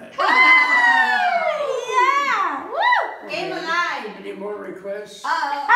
that. yeah! Woo! Game alive. Any more requests? Uh,